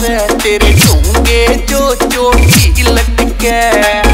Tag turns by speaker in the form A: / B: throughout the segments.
A: कर तेरे चूँगे जो चोटी लटके।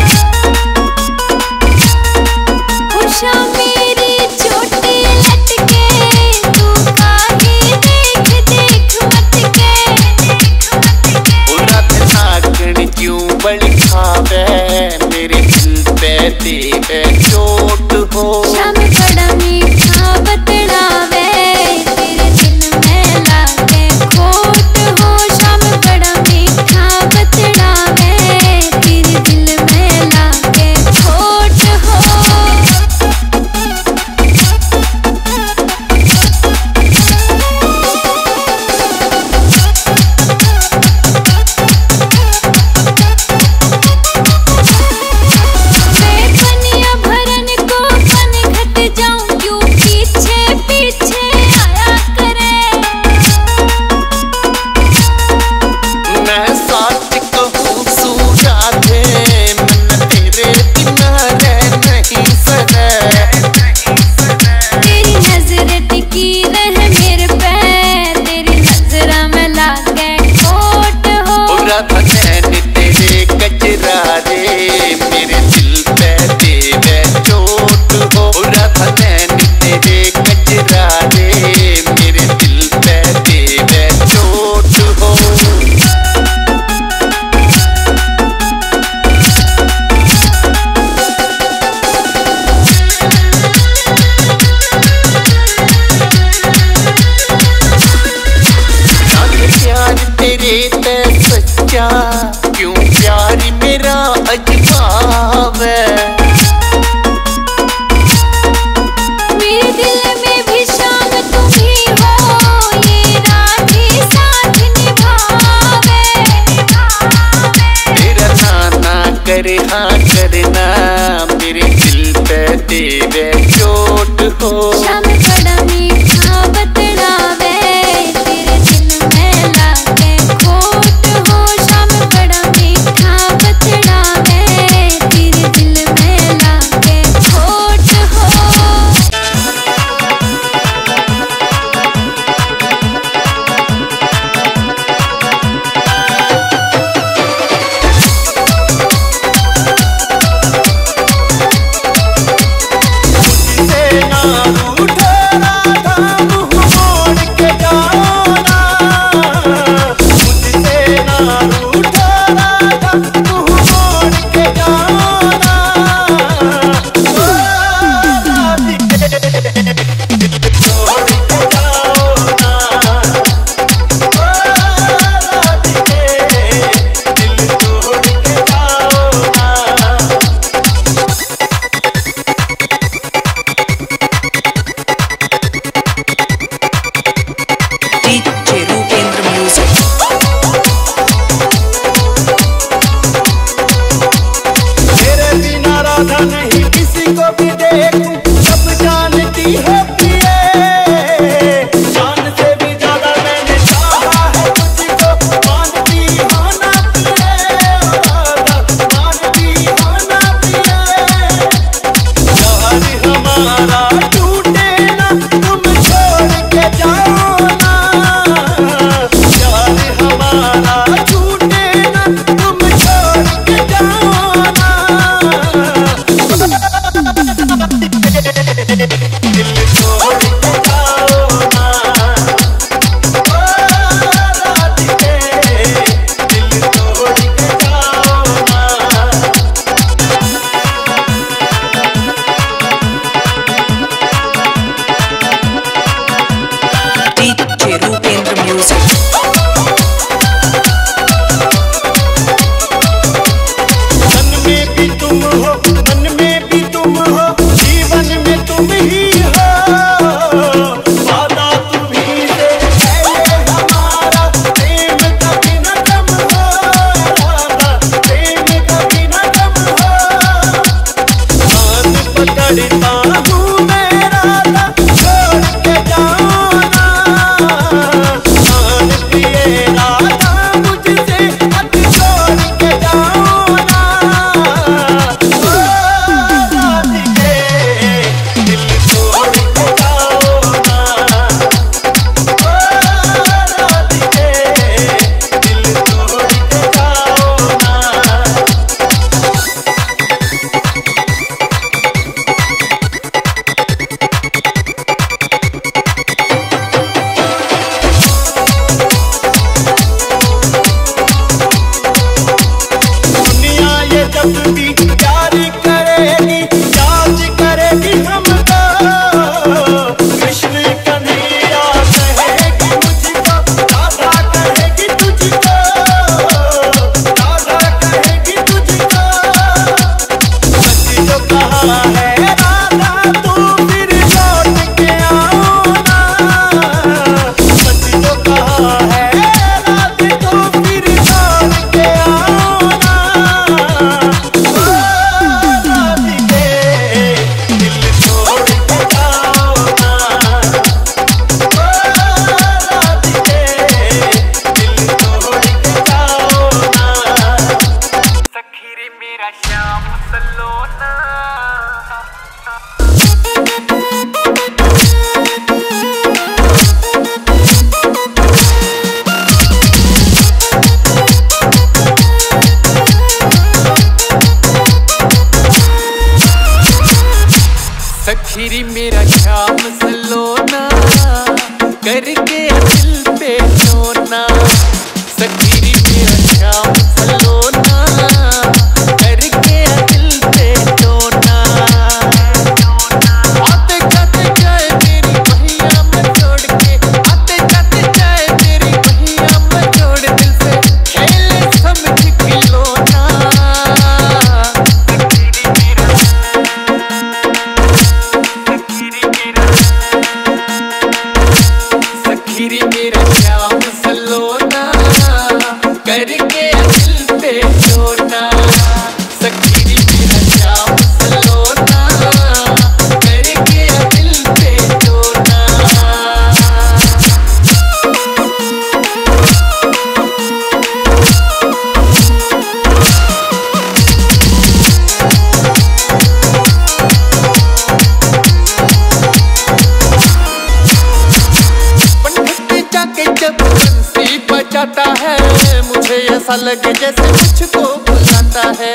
B: पल के
C: जैसे मुझको बुलाता है।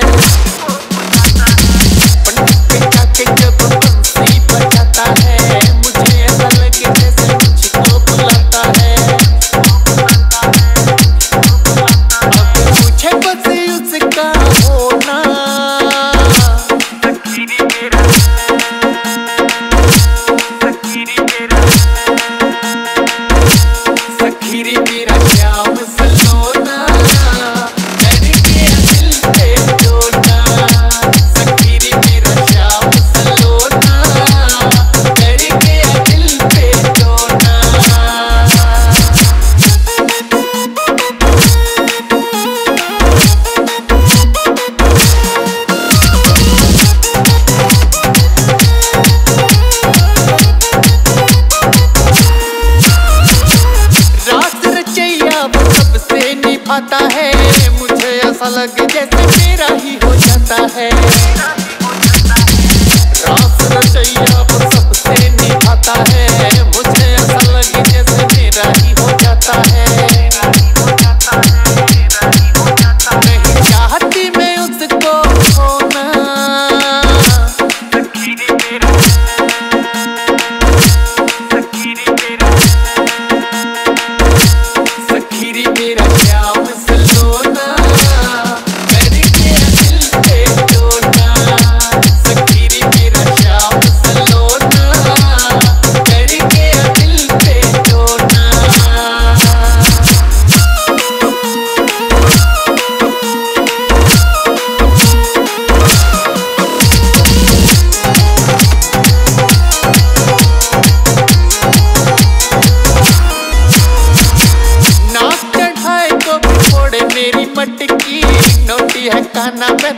C: पटकी नोटी है काना पे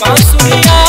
C: faço minha